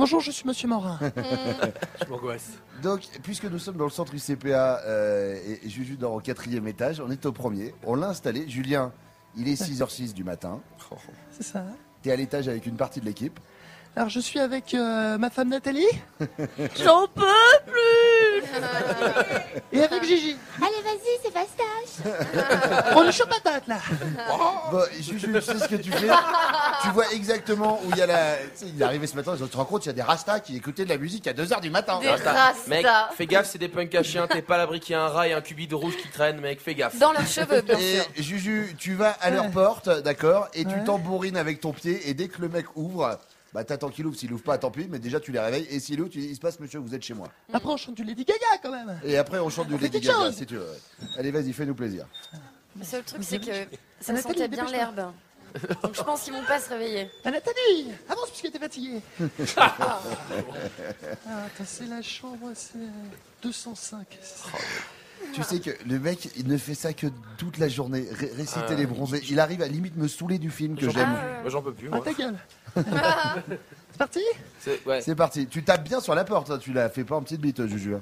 Bonjour, je suis Monsieur Morin. Je m'angoisse. Donc, puisque nous sommes dans le centre UCPA euh, et, et Juju dort au quatrième étage, on est au premier. On l'a installé. Julien, il est 6h06 du matin. C'est ça. T'es à l'étage avec une partie de l'équipe. Alors, je suis avec euh, ma femme Nathalie J'en peux et avec Gigi. Allez, vas-y, c'est fastoche. On est chaud patate là. Bon, Juju, tu sais ce que tu fais Tu vois exactement où il y a la. Tu sais, il est arrivé ce matin, tu te rends compte, il y a des rastas qui écoutaient de la musique à 2h du matin. Des Rasta. rastas. Mec, fais gaffe, c'est des punks à chiens, t'es pas à l'abri qu'il y a un rat et un cubide rouge qui traîne, mec, fais gaffe. Dans leurs cheveux, bien sûr. Et Juju, tu vas à leur Ouais. porte, d'accord, et tu Ouais. tambourines avec ton pied, et dès que le mec ouvre, bah t'attends qu'il ouvre, s'il ouvre pas, tant pis, mais déjà tu les réveilles, et s'il ouvre, tu dis, il se passe monsieur, vous êtes chez moi. Après, on chante du Lady Gaga quand même. Et après on chante du Lady Gaga, chose. si tu veux. Allez, vas-y, fais-nous plaisir. Le seul truc, c'est que ça sentait bien l'herbe. Donc je pense qu'ils vont pas se réveiller. Ah, Nathalie Avance puisque t'es fatiguée. ah, attends, c'est la chambre, c'est euh, 205. Tu sais que le mec, il ne fait ça que toute la journée, ré- réciter Ah. les bronzés. Il arrive à limite me saouler du film que J'en j'aime. peux plus. Moi j'en peux plus, Ah, moi. ta gueule. c'est parti C'est- Ouais. C'est parti. Tu tapes bien sur la porte, hein, tu la fais pas en petite bite, Juju. hein.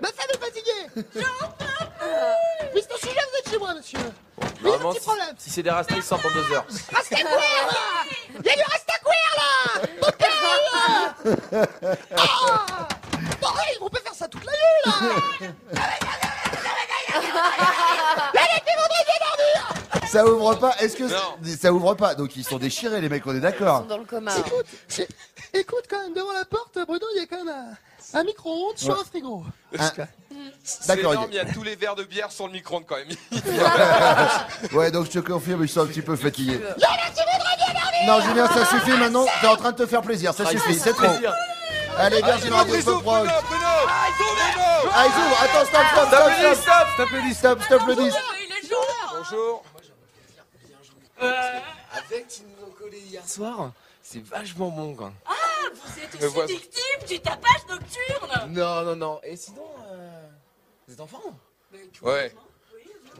Ma femme est fatiguée J'en peux plus Mais c'est un sujet, vous êtes chez moi, monsieur Normalement, petit si, problème. si c'est des rastas, ils sortent dans deux heures. Rasta queer, là Il y a du rasta queer, là Mon père Ah Bordel, on peut faire ça toute la nuit, là Ça ouvre pas Est-ce que ça ouvre pas Donc ils sont déchirés, les mecs, on est Ils sont d'accord. dans le coma. Écoute, écoute, quand même, devant la porte, Bruno, il y a quand même un, un micro-ondes sur un frigo. D'accord, énorme, il y a tous les verres de bière sur le micro-ondes quand même. Ouais, donc je te confirme, ils sont un petit peu fatigués. Non, Julien, ça suffit maintenant. T'es en train de te faire plaisir, ça Ah, suffit, c'est trop. Allez, Virgin Radio. Bruno, Bruno Ah, ils ouvrent. Attends, stop, stop, Stop stop, stop. stop Stop le disque Stop, stop le disque. Bonjour. Avec Tino Collé hier soir, c'est vachement bon quoi. Vous êtes aussi victime du tapage nocturne Non, non, non. Et sinon, euh, vous êtes enfant Ouais.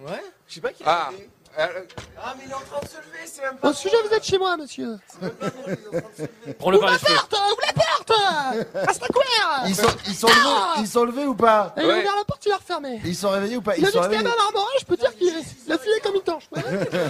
Ouais Je sais pas qui Ah. est Ah, mais il est en train de se lever, c'est même pas. Au sujet, vous êtes chez moi, monsieur. Prends-le Ouvre la porte Ouvre la porte Rasta queer Ils sont, ils sont levés, ils sont levés ou pas Et il a Ouais. ouvert la porte, il a refermé. Ils sont réveillés ou pas Il Ils a dit sont que c'était réveillés. un Armorin, je peux dire qu'il est- il a filé comme une tanche. Les matins